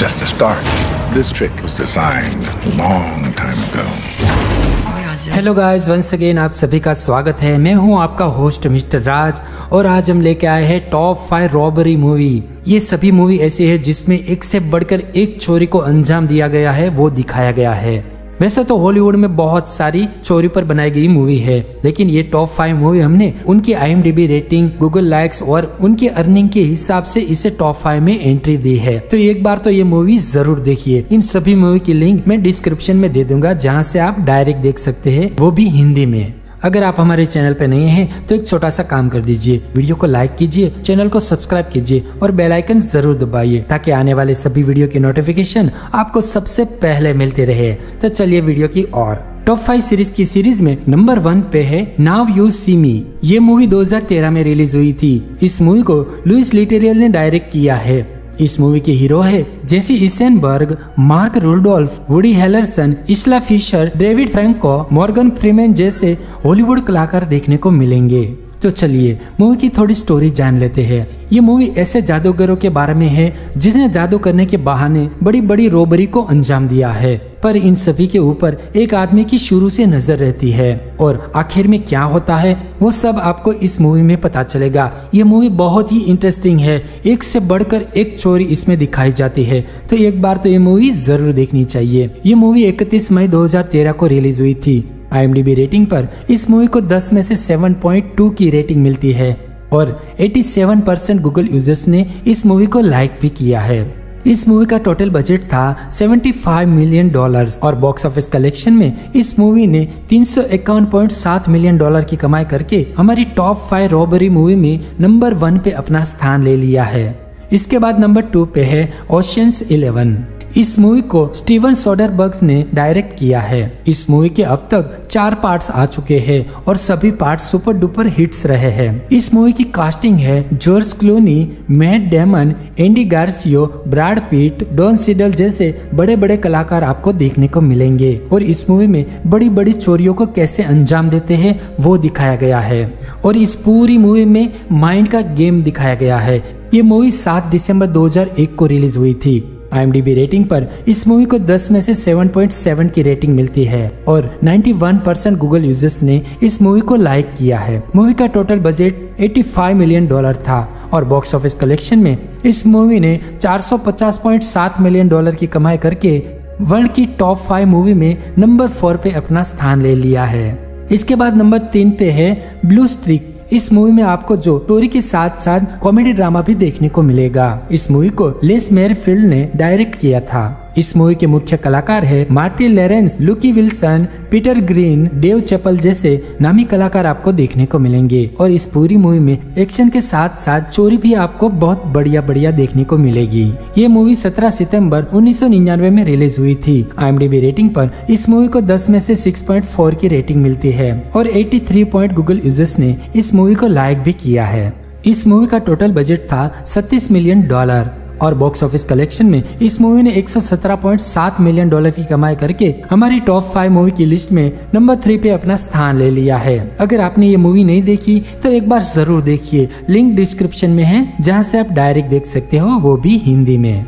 just a start. This trick was designed a long time ago. Hello guys once again आप सभी का स्वागत है मैं हूँ आपका होस्ट मिस्टर राज और आज हम लेके आए हैं टॉप फाइव रॉबरी मूवी ये सभी मूवी ऐसी है जिसमें एक से बढ़कर एक चोरी को अंजाम दिया गया है, वो दिखाया गया है वैसे तो हॉलीवुड में बहुत सारी चोरी पर बनाई गई मूवी है, लेकिन ये टॉप फाइव मूवी हमने उनकी आईएमडीबी रेटिंग गूगल लाइक्स और उनकी अर्निंग के हिसाब से इसे टॉप फाइव में एंट्री दी है। तो एक बार तो ये मूवी ज़रूर देखिए। इन सभी मूवी की लिंक मैं डिस्क्रिप्शन में दे दूँगा, जहाँ से आप डायरेक्ट देख सकते हैं, वो भी हिंदी में। अगर आप हमारे चैनल पर नए हैं तो एक छोटा सा काम कर दीजिए। वीडियो को लाइक कीजिए, चैनल को सब्सक्राइब कीजिए और बेल आइकन ज़रूर दबाइए, ताकि आने वाले सभी वीडियो की नोटिफिकेशन आपको सबसे पहले मिलते रहे। तो चलिए वीडियो की और टॉप फाइव सीरीज़ की सीरीज़ में नंबर वन पे है नाव यू सी मी ये मूवी 2013 में रिलीज़ हुई थी। इस मूवी को लुइस लिटेरियल ने डायरेक्ट किया है। इस मूवी के हीरो है, Jesse Eisenberg, Mark Rudolph, Woody Harrelson, Isla Fisher, David Franco, Morgan Freeman जैसे हॉलीवुड कलाकार देखने को मिलेंगे। तो चलिए, मूवी की थोड़ी स्टोरी जान लेते हैं। ये मूवी ऐसे जादूगरों के बारे में है, जिसने जादू करने के बहाने बड़ी बड़ी रोबरी को अंजाम दिया है। पर इन सभी के ऊपर एक आदमी की शुरू से नज़र रहती है, और आखिर में क्या होता है, वो सब आपको इस मूवी में पता चलेगा। ये मूवी बहुत ही इंटरेस्टिंग है, एक से बढ़कर एक चोरी इसमें दिखाई जाती है। तो एक बार तो ये मूवी ज़रूर देखनी चाहिए। ये मूवी 31 मई 2013 को रिलीज़ हुई थी। IMDB रेटिंग पर इस मूवी को 10 में से 7.2 की रेटिंग मिलती है और 87 परसेंट गूगल यूज़र्स ने इस मूवी को लाइक भी किया है। इस मूवी का टोटल बजट था 75 मिलियन डॉलर्स और बॉक्स ऑफ़िस कलेक्शन में इस मूवी ने तीन मिलियन डॉलर की कमाई करके हमारी टॉप फाइव रॉबरी मूवी में नंबर वन पे अपना स्थान ले लिया है। इसके बाद नंबर टू पे है ओशियंस इलेवन इस मूवी को स्टीवन सोडरबर्ग ने डायरेक्ट किया है। इस मूवी के अब तक चार पार्ट्स आ चुके हैं और सभी पार्ट सुपर डुपर हिट्स रहे हैं। इस मूवी की कास्टिंग है George Clooney, Matt Damon, Andy Garcia, Brad Pitt, Don Cheadle जैसे बड़े बड़े कलाकार आपको देखने को मिलेंगे। और इस मूवी में बड़ी बड़ी चोरियों को कैसे अंजाम देते हैं वो दिखाया गया है। और इस पूरी मूवी में माइंड का गेम दिखाया गया है। ये मूवी 7 दिसंबर 2001 को रिलीज़ हुई थी। IMDB रेटिंग पर इस मूवी को 10 में से 7.7 की रेटिंग मिलती है और 91 परसेंट गूगल यूज़र्स ने इस मूवी को लाइक किया है। मूवी का टोटल बजट 85 मिलियन डॉलर था और बॉक्स ऑफ़िस कलेक्शन में इस मूवी ने 450.7 मिलियन डॉलर की कमाई करके वर्ल्ड की टॉप फाइव मूवी में नंबर फोर पे अपना स्थान ले लिया है। इसके बाद नंबर तीन पे है ब्लू स्ट्रिक इस मूवी में आपको जो स्टोरी के साथ साथ कॉमेडी ड्रामा भी देखने को मिलेगा। इस मूवी को लेस मेरी फ़ील्ड ने डायरेक्ट किया था। इस मूवी के मुख्य कलाकार है Martin Lawrence, Luke Wilson, Peter Greene, Dave Chappelle जैसे नामी कलाकार आपको देखने को मिलेंगे। और इस पूरी मूवी में एक्शन के साथ साथ चोरी भी आपको बहुत बढ़िया बढ़िया देखने को मिलेगी। ये मूवी 17 सितंबर 1999 में रिलीज़ हुई थी। आई रेटिंग पर इस मूवी को 10 में से 6.4 की रेटिंग मिलती है। और 83 पॉइंट गूगल यूज़र्स ने इस मूवी को लाइक भी किया है। इस मूवी का टोटल बजट था 37 मिलियन डॉलर। और बॉक्स ऑफ़िस कलेक्शन में इस मूवी ने 117.7 मिलियन डॉलर की कमाई करके हमारी टॉप फाइव मूवी की लिस्ट में नंबर थ्री पे अपना स्थान ले लिया है। अगर आपने ये मूवी नहीं देखी तो एक बार ज़रूर देखिए। लिंक डिस्क्रिप्शन में है, जहाँ से आप डायरेक्ट देख सकते हो, वो भी हिंदी में।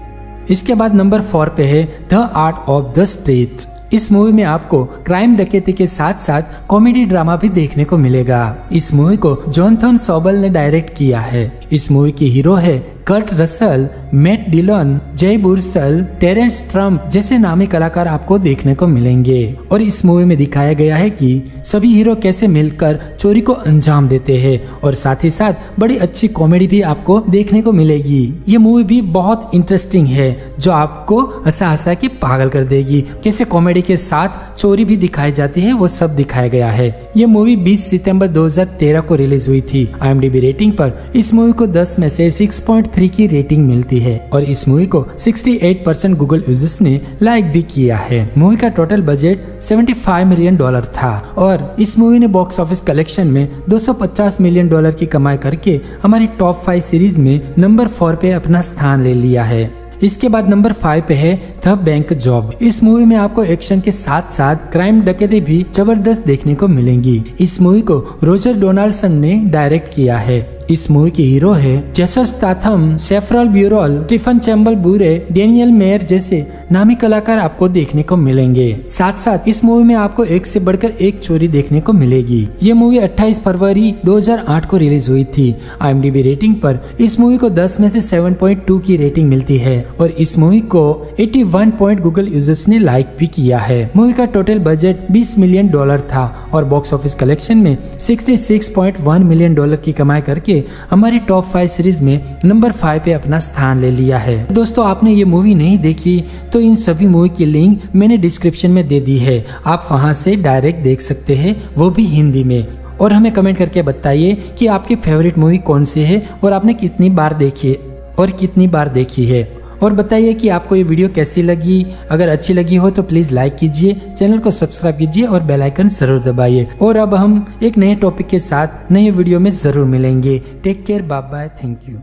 इसके बाद नंबर फोर पे है the art of the street इस मूवी में आपको क्राइम डकैती के साथ साथ कॉमेडी ड्रामा भी देखने को मिलेगा। इस मूवी को जॉनथन सोबल ने डायरेक्ट किया है। इस मूवी की हीरो है कर्ट रसल मेट डिलोन जय बुरसल टेरेंस ट्रंप जैसे नामी कलाकार आपको देखने को मिलेंगे। और इस मूवी में दिखाया गया है कि सभी हीरो कैसे मिलकर चोरी को अंजाम देते हैं और साथ ही साथ बड़ी अच्छी कॉमेडी भी आपको देखने को मिलेगी। ये मूवी भी बहुत इंटरेस्टिंग है, जो आपको हंसा हंसा के पागल कर देगी। कैसे कॉमेडी के साथ चोरी भी दिखाई जाती है, वो सब दिखाया गया है। ये मूवी 20 सितंबर 2013 को रिलीज़ हुई थी। आईएमडीबी रेटिंग पर इस मूवी को 10 में से 6.3 की रेटिंग मिलती है और इस मूवी को 68 परसेंट गूगल यूज़र्स ने लाइक भी किया है। मूवी का टोटल बजट 75 मिलियन डॉलर था और इस मूवी ने बॉक्स ऑफ़िस कलेक्शन में 250 मिलियन डॉलर की कमाई करके हमारी टॉप फाइव सीरीज़ में नंबर फोर पे अपना स्थान ले लिया है। इसके बाद नंबर फाइव पे है द बैंक जॉब इस मूवी में आपको एक्शन के साथ साथ क्राइम डकैती भी ज़बरदस्त देखने को मिलेंगी। इस मूवी को रोजर डोनाल्डसन ने डायरेक्ट किया है। इस मूवी के हीरो है Jason Statham Saffron Burrows Stephen Campbell Moore, Daniel Mays जैसे नामी कलाकार आपको देखने को मिलेंगे। साथ साथ इस मूवी में आपको एक से बढ़कर एक चोरी देखने को मिलेगी। ये मूवी 28 फरवरी 2008 को रिलीज़ हुई थी। आईएमडीबी रेटिंग पर इस मूवी को 10 में से 7.2 की रेटिंग मिलती है और इस मूवी को 81 पॉइंट गूगल यूज़र्स ने लाइक भी किया है। मूवी का टोटल बजट 20 मिलियन डॉलर था और बॉक्स ऑफ़िस कलेक्शन में 66.1 मिलियन डॉलर की कमाई करके हमारी टॉप फाइव सीरीज़ में नंबर फाइव पे अपना स्थान ले लिया है। दोस्तों, आपने ये मूवी नहीं देखी तो इन सभी मूवी की लिंक मैंने डिस्क्रिप्शन में दे दी है। आप वहाँ से डायरेक्ट देख सकते हैं, वो भी हिंदी में। और हमें कमेंट करके बताइए कि आपकी फेवरेट मूवी कौन सी है और आपने कितनी बार देखी है और कितनी बार देखी है। और बताइए कि आपको ये वीडियो कैसी लगी। अगर अच्छी लगी हो तो प्लीज़ लाइक कीजिए चैनल को सब्सक्राइब कीजिए और बेल आइकन ज़रूर दबाइए। और अब हम एक नए टॉपिक के साथ नए वीडियो में ज़रूर मिलेंगे। Take care bye bye thank you